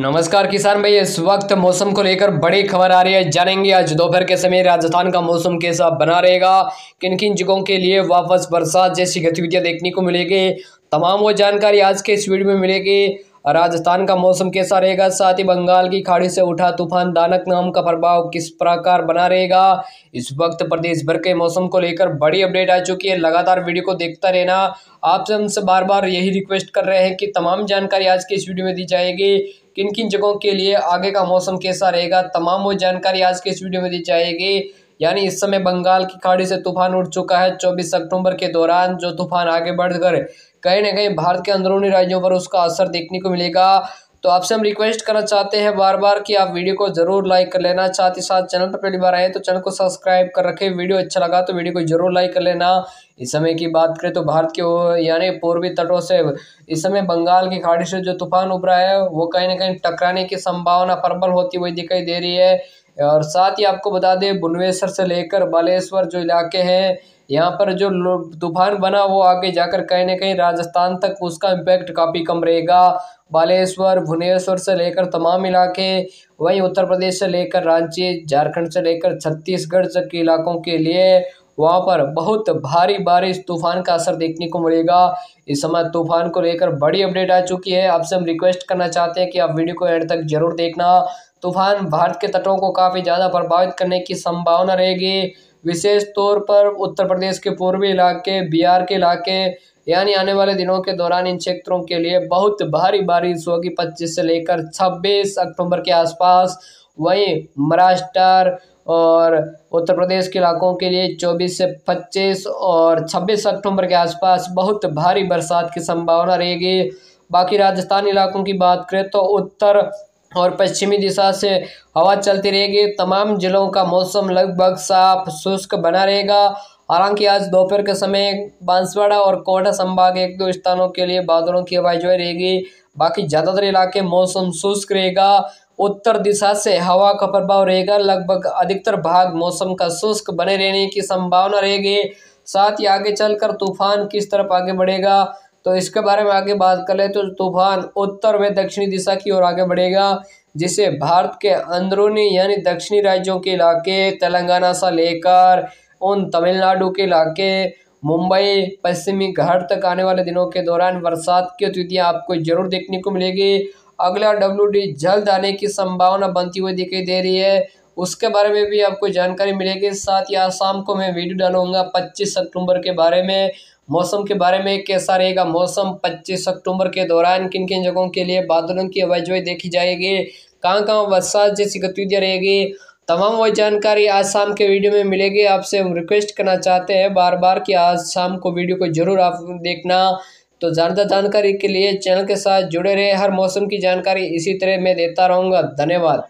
नमस्कार किसान भाई, इस वक्त मौसम को लेकर बड़ी खबर आ रही है। जानेंगे आज दोपहर के समय राजस्थान का मौसम कैसा बना रहेगा किन किन जगहों के लिए वापस बरसात जैसी गतिविधियाँ देखने को मिलेगी, तमाम वो जानकारी आज के इस वीडियो में मिलेगी। राजस्थान का मौसम कैसा रहेगा? साथ ही बंगाल की खाड़ी से उठा तूफ़ान दानक नाम का प्रभाव किस प्रकार बना रहेगा? इस वक्त प्रदेश भर के मौसम को लेकर बड़ी अपडेट आ चुकी है। लगातार वीडियो को देखता रहना। आपसे हमसे बार बार यही रिक्वेस्ट कर रहे हैं कि तमाम जानकारी आज के इस वीडियो में दी जाएगी। किन किन जगहों के लिए आगे का मौसम कैसा रहेगा? तमाम वो जानकारी आज के इस वीडियो में दी जाएगी। यानी इस समय बंगाल की खाड़ी से तूफ़ान उठ चुका है। 24 अक्टूबर के दौरान जो तूफ़ान आगे बढ़कर कहीं ना कहीं भारत के अंदरूनी राज्यों पर उसका असर देखने को मिलेगा। तो आपसे हम रिक्वेस्ट करना चाहते हैं बार बार कि आप वीडियो को ज़रूर लाइक कर लेना। साथ ही साथ चैनल पर पहली बार आए तो चैनल को सब्सक्राइब कर रखें। वीडियो अच्छा लगा तो वीडियो को ज़रूर लाइक कर लेना। इस समय की बात करें तो भारत के यानी पूर्वी तटों से इस समय बंगाल की खाड़ी से जो तूफ़ान उभरा है, वो कहीं ना कहीं टकराने की संभावना प्रबल होती हुई दिखाई दे रही है। और साथ ही आपको बता दें बुनवेश्वर से लेकर बालेश्वर जो इलाके हैं यहाँ पर जो तूफ़ान बना, वो आगे जाकर कहीं ना कहीं राजस्थान तक उसका इम्पैक्ट काफ़ी कम रहेगा। बालेश्वर, भुवनेश्वर से लेकर तमाम इलाके, वहीं उत्तर प्रदेश से लेकर रांची, झारखंड से लेकर छत्तीसगढ़ तक के इलाकों के लिए वहाँ पर बहुत भारी बारिश, तूफ़ान का असर देखने को मिलेगा। इस समय तूफ़ान को लेकर बड़ी अपडेट आ चुकी है। आपसे हम रिक्वेस्ट करना चाहते हैं कि आप वीडियो को एंड तक ज़रूर देखना। तूफ़ान भारत के तटों को काफ़ी ज़्यादा प्रभावित करने की संभावना रहेगी। विशेष तौर पर उत्तर प्रदेश के पूर्वी इलाके, बिहार के इलाके, यानी आने वाले दिनों के दौरान इन क्षेत्रों के लिए बहुत भारी बारिश होगी पच्चीस से लेकर छब्बीस अक्टूबर के आसपास। वहीं महाराष्ट्र और उत्तर प्रदेश के इलाकों के लिए 24 से 25 और 26 अक्टूबर के आसपास बहुत भारी बरसात की संभावना रहेगी। बाकी राजस्थान इलाकों की बात करें तो उत्तर और पश्चिमी दिशा से हवा चलती रहेगी। तमाम जिलों का मौसम लगभग साफ़, शुष्क बना रहेगा। हालाँकि आज दोपहर के समय बांसवाड़ा और कोटा संभाग एक दो स्थानों के लिए बादलों की जो रहेगी। बाकी ज़्यादातर इलाके मौसम शुष्क रहेगा। उत्तर दिशा से हवा का प्रभाव रहेगा। लगभग अधिकतर भाग मौसम का शुष्क बने रहने की संभावना रहेगी। साथ ही आगे चलकर तूफ़ान किस तरफ़ आगे बढ़ेगा? तो इसके बारे में आगे बात कर ले तो तूफ़ान उत्तर व दक्षिणी दिशा की ओर आगे बढ़ेगा, जिसे भारत के अंदरूनी यानी दक्षिणी राज्यों के इलाके तेलंगाना से लेकर उन तमिलनाडु के इलाके, मुंबई, पश्चिमी घाट तक आने वाले दिनों के दौरान बरसात की गतिविधियाँ आपको ज़रूर देखने को मिलेगी। अगला डब्ल्यूडी जल्द आने की संभावना बनती हुई दिखाई दे रही है। उसके बारे में भी आपको जानकारी मिलेगी। साथ ही आज शाम को मैं वीडियो डालूँगा पच्चीस अक्टूबर के बारे में, मौसम के बारे में, कैसा रहेगा मौसम 25 अक्टूबर के दौरान किन किन जगहों के लिए बादलों की आवाजाही देखी जाएगी कहाँ कहाँ बरसात जैसी गतिविधियाँ रहेगी, तमाम वो जानकारी आज शाम के वीडियो में मिलेगी। आपसे हम रिक्वेस्ट करना चाहते हैं बार बार कि आज शाम को वीडियो को ज़रूर आप देखना। तो ज़्यादा जानकारी के लिए चैनल के साथ जुड़े रहे। हर मौसम की जानकारी इसी तरह मैं देता रहूँगा। धन्यवाद।